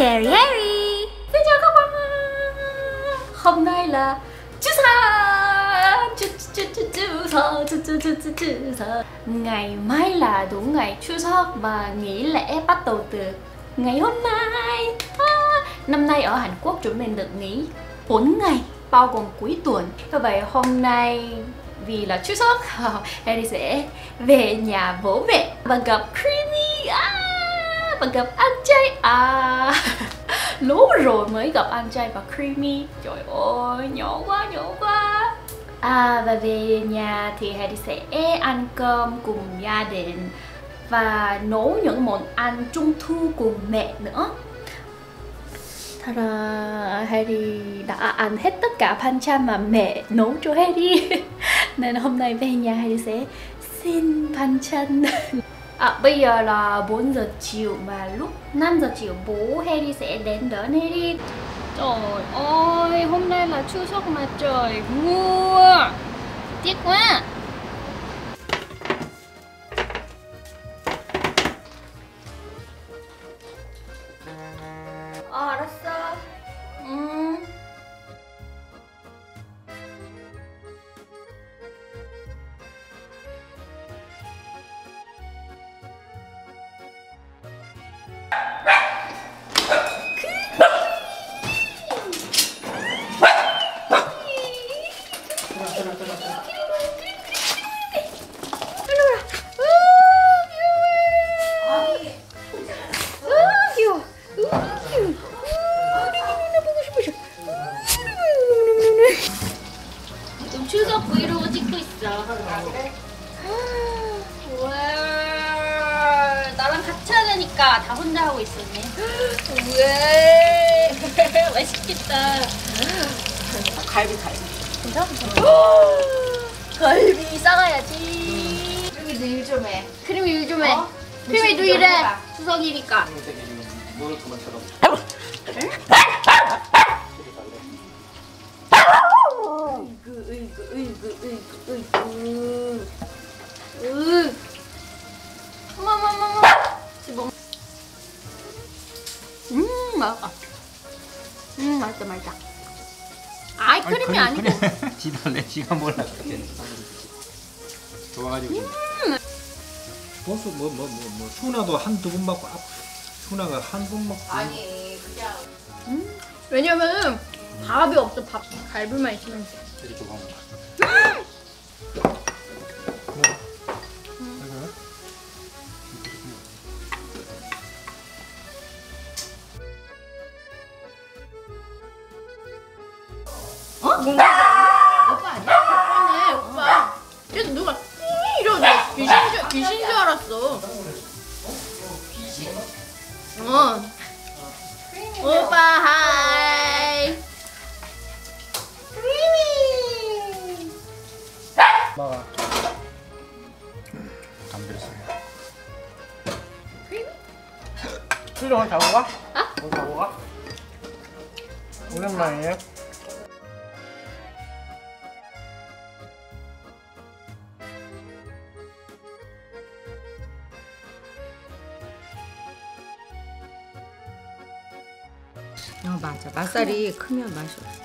Cherry Harry. Xin chào các bạn. Hôm nay là Chú Sa. Chú chú chú chú Sa Chú chú chú chú chú Sa. Ngày mai là đúng ngày Chú Sa và nghỉ lễ bắt đầu từ ngày hôm nay. À, Năm nay ở Hàn Quốc chúng mình được nghỉ 4 ngày bao gồm cuối tuần. Vì vậy hôm nay vì là 추석 Harry sẽ về nhà bố mẹ và gặp Chris và gặp anh trai. À lố rồi mới gặp anh trai và creamy. Trời ơi, nhỏ quá nhỏ quá. À và về nhà thì Hedy sẽ ăn cơm cùng gia đình và nấu những món ăn trung thu cùng mẹ nữa. Thật là Harry đã ăn hết tất cả panchan mà mẹ nấu cho Harry nên hôm nay về nhà Harry sẽ xin panchan à, bây giờ là 4 giờ chiều mà lúc 5 giờ chiều bố Harry sẽ đến đón Harry. Trời ơi, hôm nay là chưa sóc mà trời mưa à. Tiếc quá. Ờ, nó 있어. 와, 나랑 같이 하자니까 다 혼자 하고 있었네. 우와, 맛있겠다. 갈비 갈비. 진짜? 갈비 싸가야지. 여기도 일좀 해. 크림이 일 좀 해. 어? 크림이 도좀 일해. 해봐. 추석이니까. 먹을 것만처럼 으 으이구, 으이구, 으이구. 으. 어머, 어머, 어머, 어머. 지금. 음, 맛있다. 음, 맛있다, 맛있다. 아이, 크림이 아니고. 지달래 지가 몰라 좋아가지고 지금 버스 뭐뭐 뭐 뭐 수나도 한 두 번 맞고 앞 수나가 한 번 맞고 아니 그냥 왜냐면은 밥이 없어, 밥. 갈비만 있으면 돼. 이렇게 좋아하는 거 오빠 아니야? 오빠네, 오빠. 그래서 누가 삐 이러는데 귀신인 줄, 알았어. 귀신? 어. 오빠 하이. 막아 안 들었어요 수저 오늘 자고 가? 오늘 자고 가? 오랜만이에요? 어 맞아 맛살이 크면 맛이 없어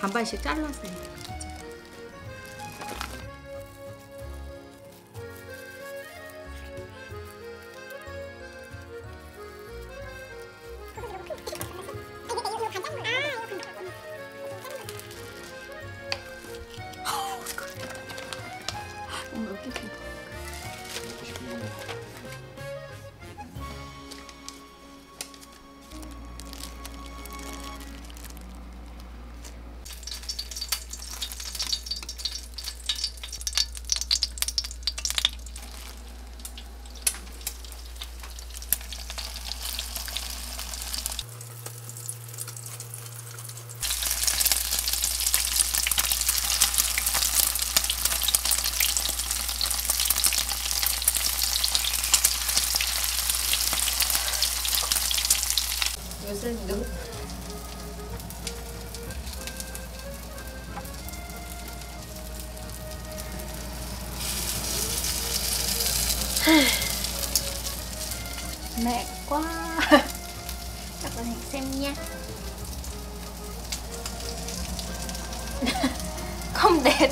반반씩 잘라서 해. 요새 누 mệt quá Các bạn hãy xem nha Không đẹp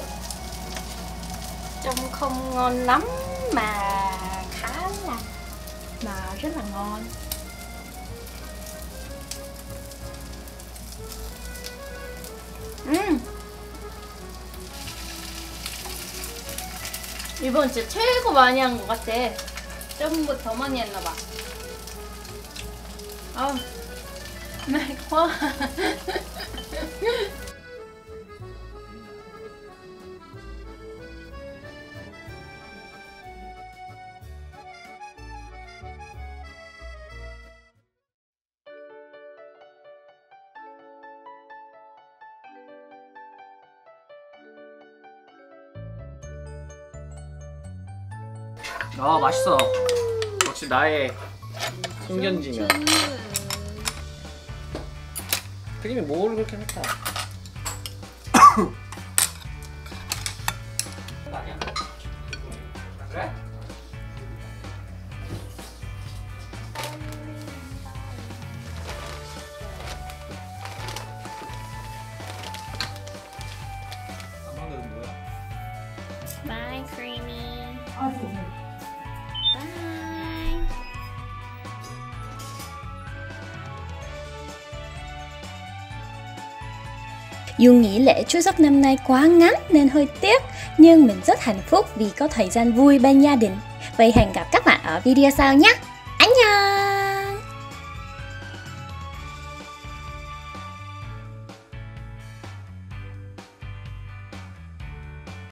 Trông không ngon lắm Mà khá là Mà rất là ngon 음. 이번 진짜 최고 많이 한 것 같아. 저번보다 더 많이 했나 봐. 아, 네, 와. 아 맛있어. 역시 나의 숙련지면. 튀김이 뭘 그렇게 했다. Dù nghỉ lễ Chúa Giấc năm nay quá ngắn nên hơi tiếc, nhưng mình rất hạnh phúc vì có thời gian vui bên gia đình. Vậy hẹn gặp các bạn ở video sau nhé. Anh Annyeong!